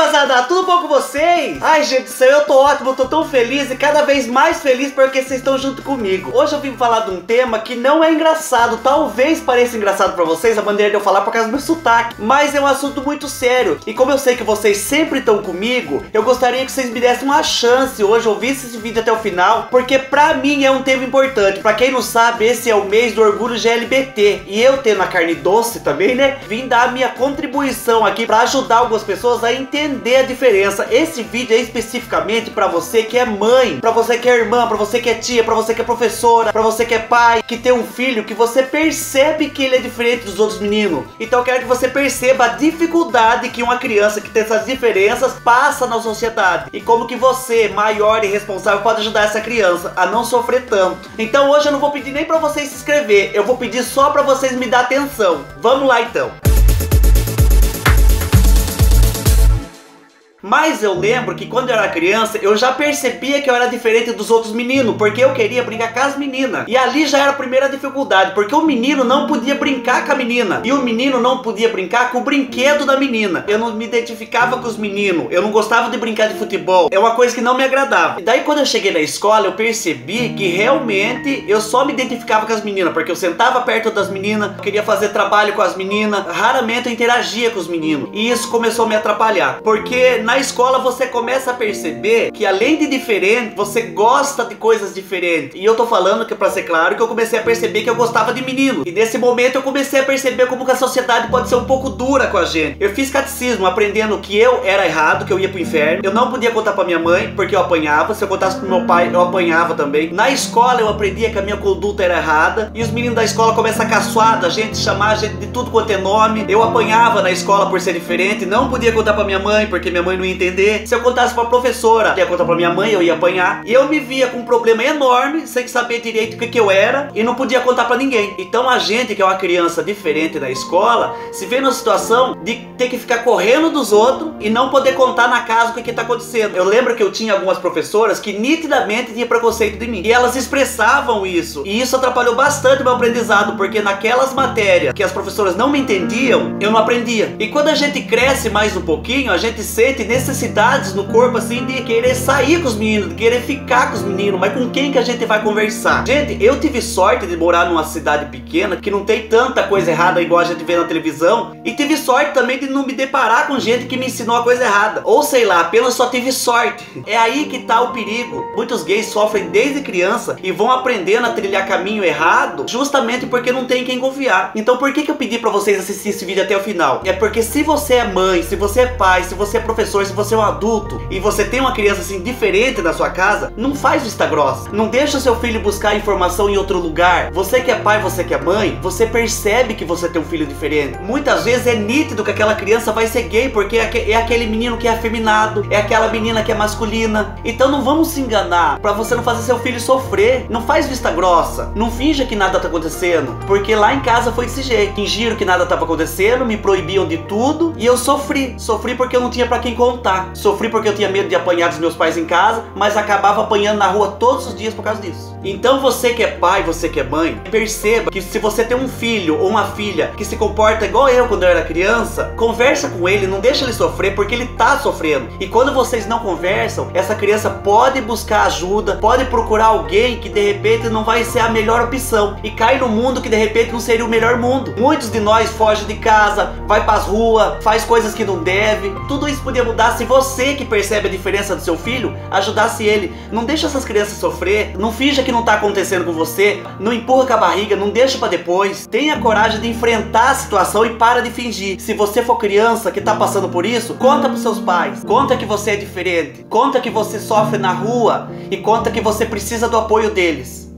Guazada, tudo bom com vocês? Ai, gente do céu, eu tô ótimo, tô tão feliz e cada vez mais feliz porque vocês estão junto comigo. Hoje eu vim falar de um tema que não é engraçado, talvez pareça engraçado pra vocês, a maneira de eu falar por causa do meu sotaque, mas é um assunto muito sério. E como eu sei que vocês sempre estão comigo, eu gostaria que vocês me dessem uma chance hoje, ouvissem esse vídeo até o final, porque pra mim é um tema importante. Pra quem não sabe, esse é o mês do orgulho GLBT, e eu tendo a carne doce também, né, vim dar a minha contribuição aqui pra ajudar algumas pessoas a entender a diferença. Esse vídeo é especificamente para você que é mãe, para você que é irmã, para você que é tia, para você que é professora, para você que é pai, que tem um filho que você percebe que ele é diferente dos outros meninos. Então eu quero que você perceba a dificuldade que uma criança que tem essas diferenças passa na sociedade e como que você, maior e responsável, pode ajudar essa criança a não sofrer tanto. Então hoje eu não vou pedir nem para vocês se inscrever, eu vou pedir só para vocês me dar atenção. Vamos lá então. Mas eu lembro que quando eu era criança, eu já percebia que eu era diferente dos outros meninos, porque eu queria brincar com as meninas. E ali já era a primeira dificuldade, porque o menino não podia brincar com a menina, e o menino não podia brincar com o brinquedo da menina. Eu não me identificava com os meninos, eu não gostava de brincar de futebol, é uma coisa que não me agradava. E daí quando eu cheguei na escola, eu percebi que realmente eu só me identificava com as meninas, porque eu sentava perto das meninas, queria fazer trabalho com as meninas, raramente eu interagia com os meninos. E isso começou a me atrapalhar, porque na escola você começa a perceber que além de diferente, você gosta de coisas diferentes. E eu tô falando que para ser claro que eu comecei a perceber que eu gostava de menino. E nesse momento eu comecei a perceber como que a sociedade pode ser um pouco dura com a gente. Eu fiz catecismo aprendendo que eu era errado, que eu ia pro inferno. Eu não podia contar para minha mãe porque eu apanhava. Se eu contasse pro meu pai, eu apanhava também. Na escola eu aprendia que a minha conduta era errada. E os meninos da escola começam a caçoar da gente, chamar a gente de tudo quanto é nome. Eu apanhava na escola por ser diferente. Não podia contar para minha mãe porque minha mãe não ia entender. Se eu contasse pra professora, ia contar pra minha mãe, eu ia apanhar. E eu me via com um problema enorme, sem saber direito o que, que eu era, e não podia contar pra ninguém. Então a gente, que é uma criança diferente na escola, se vê numa situação de ter que ficar correndo dos outros e não poder contar na casa o que, que tá acontecendo. Eu lembro que eu tinha algumas professoras que nitidamente tinham preconceito de mim. E elas expressavam isso. E isso atrapalhou bastante o meu aprendizado, porque naquelas matérias que as professoras não me entendiam, eu não aprendia. E quando a gente cresce mais um pouquinho, a gente sente necessidades no corpo assim de querer sair com os meninos, de querer ficar com os meninos, mas com quem que a gente vai conversar? Gente, eu tive sorte de morar numa cidade pequena que não tem tanta coisa errada igual a gente vê na televisão, e tive sorte também de não me deparar com gente que me ensinou a coisa errada. Ou sei lá, apenas só tive sorte. É aí que tá o perigo. Muitos gays sofrem desde criança e vão aprendendo a trilhar caminho errado justamente porque não tem quem confiar. Então por que, que eu pedi para vocês assistir esse vídeo até o final? É porque se você é mãe, se você é pai, se você é professor, se você é um adulto e você tem uma criança assim diferente na sua casa, não faz vista grossa. Não deixa seu filho buscar informação em outro lugar. Você que é pai, você que é mãe, você percebe que você tem um filho diferente. Muitas vezes é nítido que aquela criança vai ser gay porque é aquele menino que é afeminado, é aquela menina que é masculina. Então não vamos se enganar para você não fazer seu filho sofrer. Não faz vista grossa. Não finja que nada tá acontecendo, porque lá em casa foi desse jeito. Fingiram que nada tava acontecendo, me proibiam de tudo e eu sofri. Sofri porque eu não tinha para quem contar. Sofri porque eu tinha medo de apanhar dos meus pais em casa, mas acabava apanhando na rua todos os dias por causa disso. Então você que é pai, você que é mãe, perceba que se você tem um filho ou uma filha que se comporta igual eu quando eu era criança, conversa com ele, não deixa ele sofrer porque ele tá sofrendo. E quando vocês não conversam, essa criança pode buscar ajuda, pode procurar alguém que de repente não vai ser a melhor opção e cai no mundo que de repente não seria o melhor mundo. Muitos de nós fogem de casa, vai para as ruas, faz coisas que não deve. Tudo isso podia mudar se você que percebe a diferença do seu filho ajudasse ele. Não deixa essas crianças sofrer, não finja que não tá acontecendo com você, não empurra com a barriga, não deixa para depois. Tenha coragem de enfrentar a situação e para de fingir. Se você for criança que tá passando por isso, conta pros seus pais. Conta que você é diferente. Conta que você sofre na rua e conta que você precisa do apoio deles.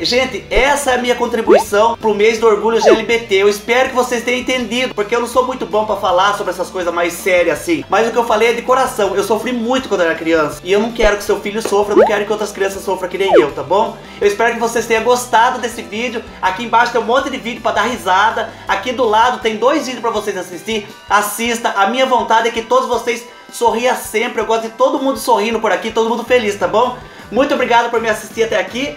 Gente, essa é a minha contribuição pro mês do orgulho LGBT. Eu espero que vocês tenham entendido, porque eu não sou muito bom para falar sobre essas coisas mais sérias assim. Mas o que eu falei é de coração. Eu sofri muito quando era criança. E eu não quero que seu filho sofra, eu não quero que outras crianças sofram que nem eu, tá bom? Eu espero que vocês tenham gostado desse vídeo. Aqui embaixo tem um monte de vídeo para dar risada. Aqui do lado tem dois vídeos para vocês assistir. Assista. A minha vontade é que todos vocês sorriam sempre. Eu gosto de todo mundo sorrindo por aqui, todo mundo feliz, tá bom? Muito obrigado por me assistir até aqui.